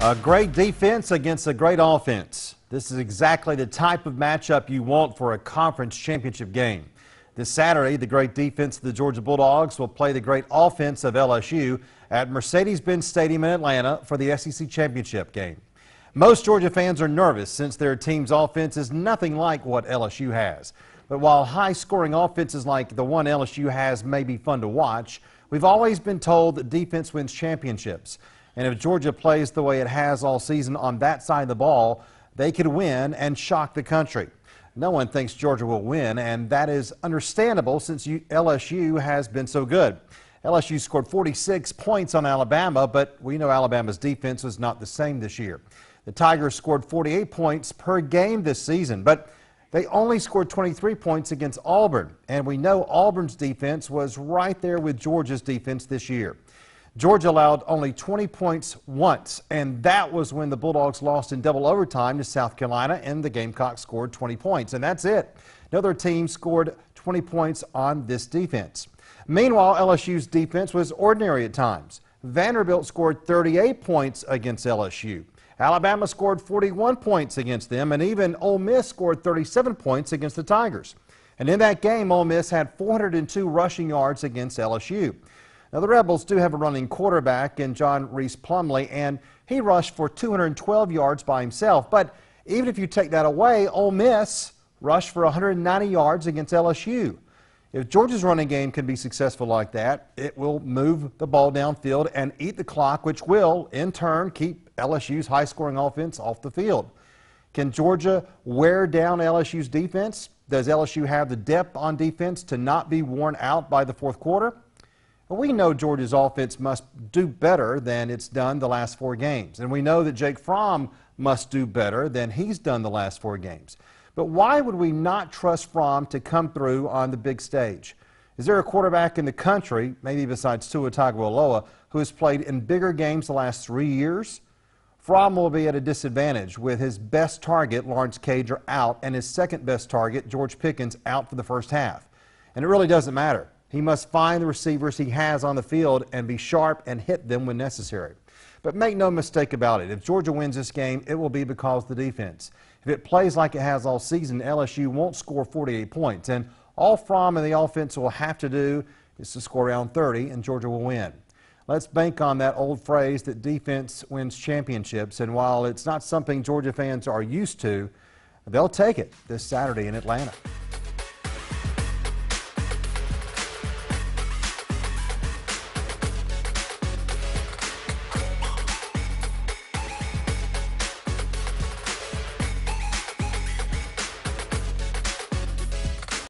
A great defense against a great offense. This is exactly the type of matchup you want for a conference championship game. This Saturday, the great defense of the Georgia Bulldogs will play the great offense of LSU at Mercedes-Benz Stadium in Atlanta for the SEC championship game. Most Georgia fans are nervous since their team's offense is nothing like what LSU has. But while high-scoring offenses like the one LSU has may be fun to watch, we've always been told that defense wins championships. And if Georgia plays the way it has all season on that side of the ball, they could win and shock the country. No one thinks Georgia will win, and that is understandable since LSU has been so good. LSU scored 46 points on Alabama, but we know Alabama's defense was not the same this year. The Tigers scored 48 points per game this season, but they only scored 23 points against Auburn, and we know Auburn's defense was right there with Georgia's defense this year. Georgia allowed only 20 points once, and that was when the Bulldogs lost in double overtime to South Carolina, and the Gamecocks scored 20 points, and that's it. No other team scored 20 points on this defense. Meanwhile, LSU's defense was ordinary at times. Vanderbilt scored 38 points against LSU. Alabama scored 41 points against them, and even Ole Miss scored 37 points against the Tigers. And in that game, Ole Miss had 402 rushing yards against LSU. Now, the Rebels do have a running quarterback in John Rhys Plumlee, and he rushed for 212 yards by himself. But even if you take that away, Ole Miss rushed for 190 yards against LSU. If Georgia's running game can be successful like that, it will move the ball downfield and eat the clock, which will, in turn, keep LSU's high scoring offense off the field. Can Georgia wear down LSU's defense? Does LSU have the depth on defense to not be worn out by the fourth quarter? Well, we know Georgia's offense must do better than it's done the last four games. And we know that Jake Fromm must do better than he's done the last four games. But why would we not trust Fromm to come through on the big stage? Is there a quarterback in the country, maybe besides Tua Tagovailoa, who has played in bigger games the last three years? Fromm will be at a disadvantage with his best target, Lawrence Cager, out, and his second best target, George Pickens, out for the first half. And it really doesn't matter. He must find the receivers he has on the field and be sharp and hit them when necessary. But make no mistake about it, if Georgia wins this game, it will be because the defense. If it plays like it has all season, LSU won't score 48 points. And all Fromm and the offense will have to do is to score around 30, and Georgia will win. Let's bank on that old phrase that defense wins championships. And while it's not something Georgia fans are used to, they'll take it this Saturday in Atlanta.